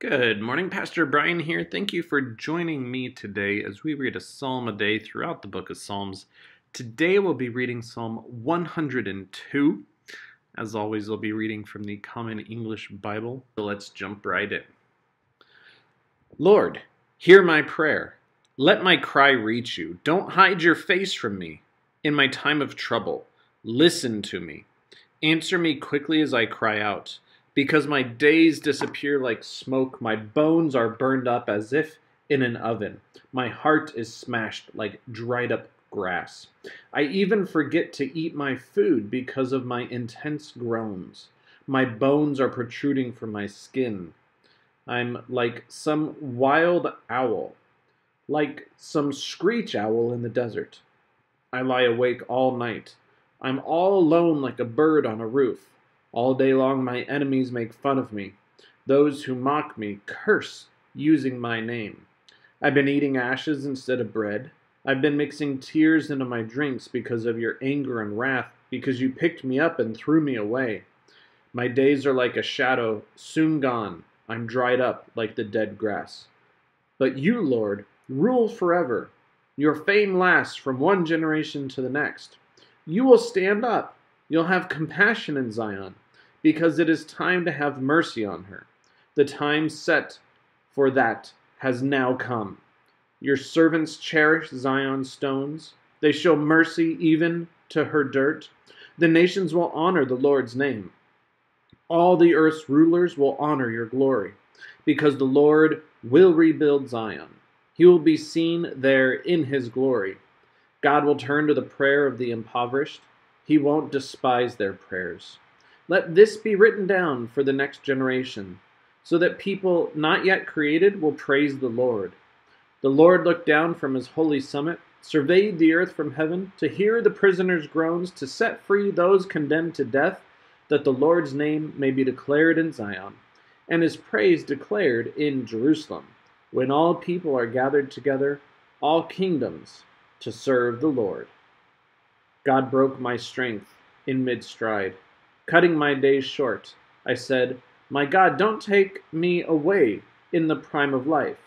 Good morning, Pastor Brian here. Thank you for joining me today as we read a psalm a day throughout the book of Psalms. Today we'll be reading Psalm 102. As always, we'll be reading from the Common English Bible. So let's jump right in. Lord, hear my prayer. Let my cry reach you. Don't hide your face from me in my time of trouble. Listen to me. Answer me quickly as I cry out because my days disappear like smoke, my bones are burned up as if in an oven. My heart is smashed like dried up grass. I even forget to eat my food because of my intense groans. My bones are protruding from my skin. I'm like some wild owl, like some screech owl in the desert. I lie awake all night. I'm all alone like a bird on a roof. All day long my enemies make fun of me. Those who mock me curse using my name. I've been eating ashes instead of bread. I've been mixing tears into my drinks because of your anger and wrath, because you picked me up and threw me away. My days are like a shadow, soon gone. I'm dried up like the dead grass. But you, Lord, rule forever. Your fame lasts from one generation to the next. You will stand up. You'll have compassion in Zion because it is time to have mercy on her. The time set for that has now come. Your servants cherish Zion's stones. They show mercy even to her dirt. The nations will honor the Lord's name. All the earth's rulers will honor your glory, because the Lord will rebuild Zion. He will be seen there in his glory. God will turn to the prayer of the impoverished. He won't despise their prayers. Let this be written down for the next generation, so that people not yet created will praise the Lord. The Lord looked down from his holy summit, surveyed the earth from heaven, to hear the prisoners' groans, to set free those condemned to death, that the Lord's name may be declared in Zion, and his praise declared in Jerusalem, when all people are gathered together, all kingdoms, to serve the Lord. God broke my strength in mid stride cutting my days short. I said, My God, don't take me away in the prime of life.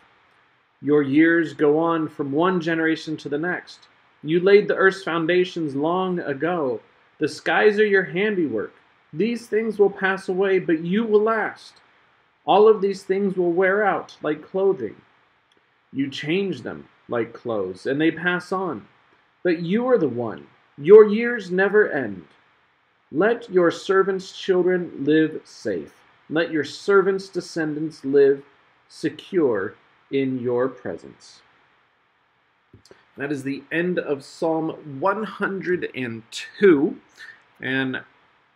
Your years go on from one generation to the next. You laid the earth's foundations long ago. The skies are your handiwork. These things will pass away, but you will last. All of these things will wear out like clothing. You change them like clothes, and they pass on. But you are the one. Your years never end. Let your servants' children live safe. Let your servants' descendants live secure in your presence. That is the end of Psalm 102. And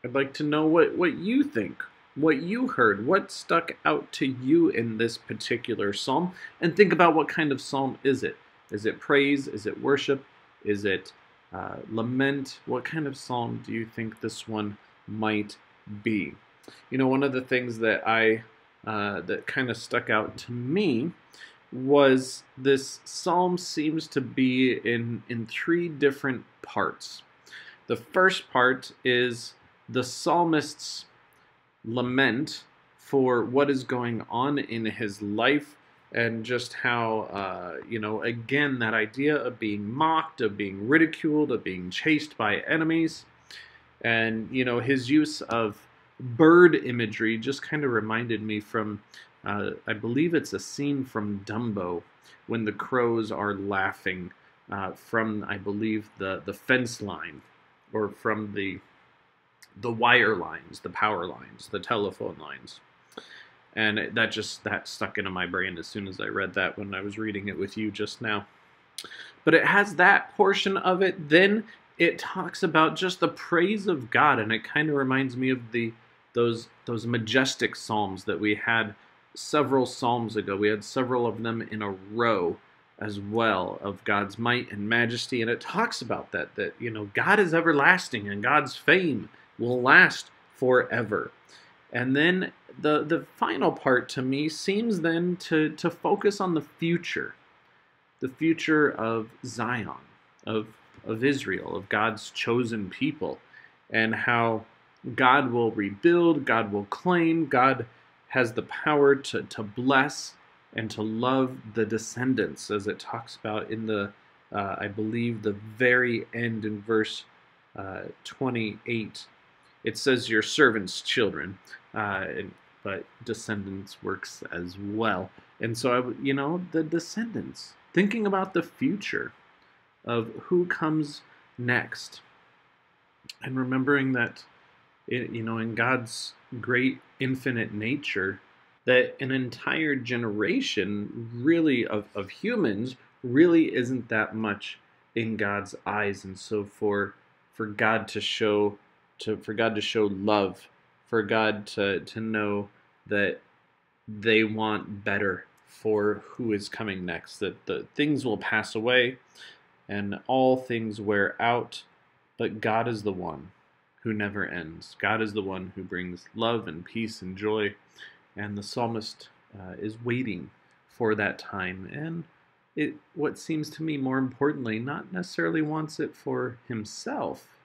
I'd like to know what, what you think, what you heard, what stuck out to you in this particular psalm, and think about what kind of psalm is it? Is it praise? Is it worship? Is it uh, lament, what kind of psalm do you think this one might be? You know, one of the things that I uh, that kind of stuck out to me was this psalm seems to be in in three different parts. The first part is the psalmist's lament for what is going on in his life and just how uh, you know again that idea of being mocked of being ridiculed of being chased by enemies and you know his use of bird imagery just kind of reminded me from uh, i believe it's a scene from dumbo when the crows are laughing uh, from i believe the the fence line or from the the wire lines the power lines the telephone lines and that just that stuck into my brain as soon as I read that when I was reading it with you just now. But it has that portion of it. Then it talks about just the praise of God, and it kind of reminds me of the those those majestic psalms that we had several psalms ago. We had several of them in a row as well of God's might and majesty, and it talks about that that you know God is everlasting and God's fame will last forever. And then the the final part to me seems then to to focus on the future, the future of Zion, of of Israel, of God's chosen people, and how God will rebuild, God will claim, God has the power to, to bless and to love the descendants, as it talks about in the, uh, I believe, the very end in verse uh, 28. It says your servants' children, uh, but descendants works as well. And so, I, you know, the descendants, thinking about the future of who comes next, and remembering that, it, you know, in God's great infinite nature, that an entire generation really of, of humans really isn't that much in God's eyes. And so for for God to show to for God to show love, for God to, to know that they want better for who is coming next, that the things will pass away and all things wear out, but God is the one who never ends. God is the one who brings love and peace and joy and the psalmist uh, is waiting for that time and it what seems to me more importantly not necessarily wants it for himself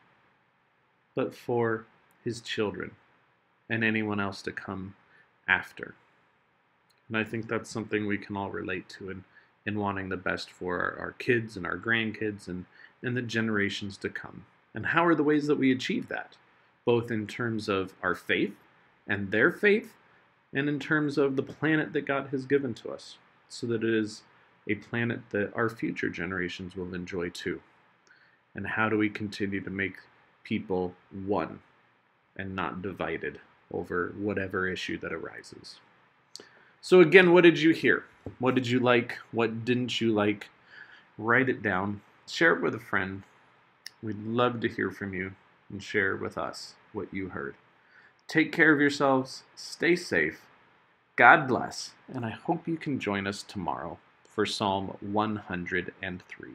but for his children and anyone else to come after. And i think that's something we can all relate to in, in wanting the best for our, our kids and our grandkids and, and the generations to come. And how are the ways that we achieve that? Both in terms of our faith and their faith and in terms of the planet that God has given to us, so that it is a planet that our future generations will enjoy too. And how do we continue to make people one and not divided over whatever issue that arises? So, again, what did you hear? What did you like? What didn't you like? Write it down, share it with a friend. We'd love to hear from you and share with us what you heard. Take care of yourselves, stay safe, God bless, and I hope you can join us tomorrow for Psalm 103.